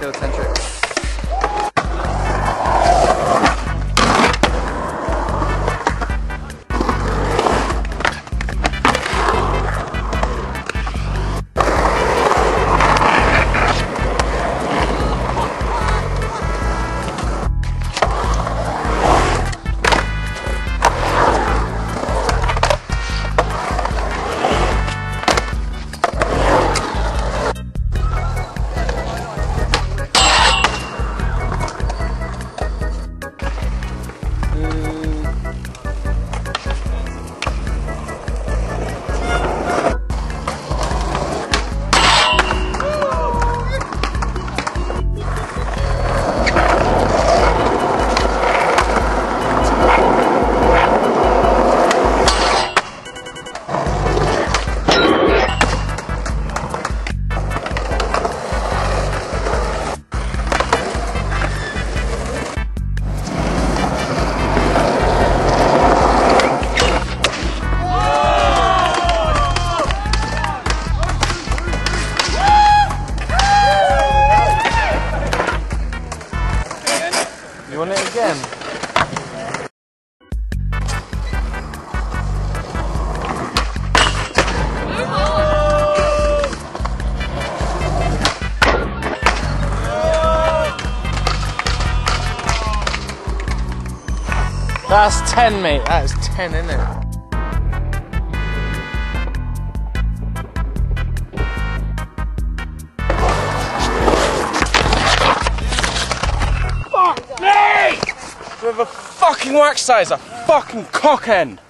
field You want it again? That's 10, mate. That's 10, isn't it? With a fucking wax a fucking cock end.